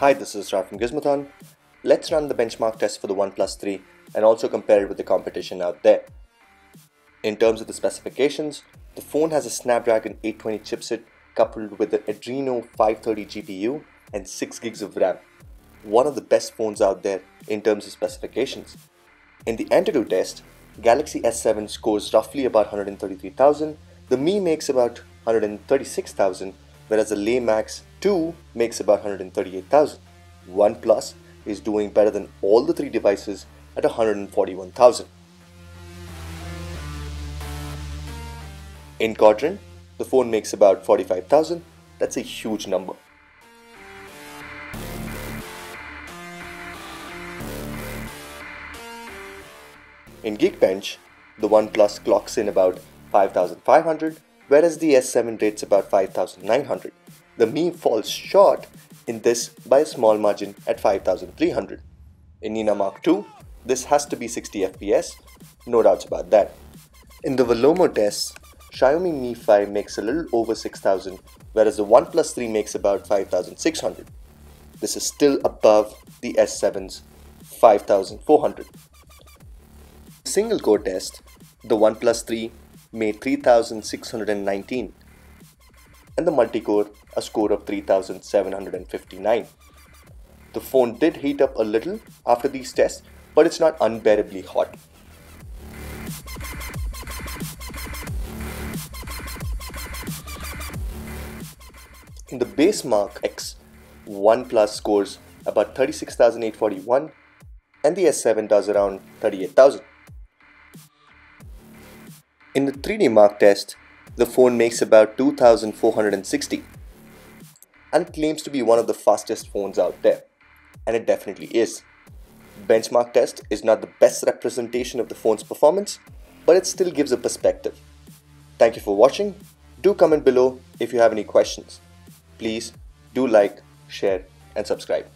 Hi, this is Raf from Gizmothon. Let's run the benchmark test for the OnePlus 3 and also compare it with the competition out there. In terms of the specifications, the phone has a Snapdragon 820 chipset coupled with an Adreno 530 GPU and 6 gigs of RAM. One of the best phones out there in terms of specifications. In the Antutu test, Galaxy S7 scores roughly about 133,000, the Mi makes about 136,000, whereas the Le Max 2 makes about 138,000. OnePlus is doing better than all the three devices at 141,000. In quadrant, the phone makes about 45,000. That's a huge number. In Geekbench, the OnePlus clocks in about 5500, whereas the S7 rates about 5900. The Mi falls short in this by a small margin at 5300. In NenaMark II, this has to be 60 FPS, no doubts about that. In the Vellamo tests, Xiaomi Mi 5 makes a little over 6000, whereas the OnePlus 3 makes about 5600. This is still above the S7's 5400 single core test, the OnePlus 3 made 3619 and the multi-core a score of 3759. The phone did heat up a little after these tests, but it's not unbearably hot. In the Basemark X, OnePlus scores about 36,841 and the S7 does around 38,000. In the 3D Mark test, the phone makes about 2460 and claims to be one of the fastest phones out there. And it definitely is. Benchmark test is not the best representation of the phone's performance, but it still gives a perspective. Thank you for watching. Do comment below if you have any questions. Please do like, share, and subscribe.